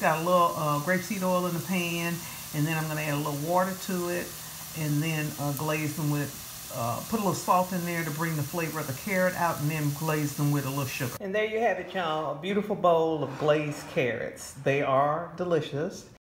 Got a little uh, grapeseed oil in the pan, and then I'm gonna add a little water to it, and then uh, glaze them with, uh, put a little salt in there to bring the flavor of the carrot out, and then glaze them with a little sugar. And there you have it, y'all. A beautiful bowl of glazed carrots. They are delicious.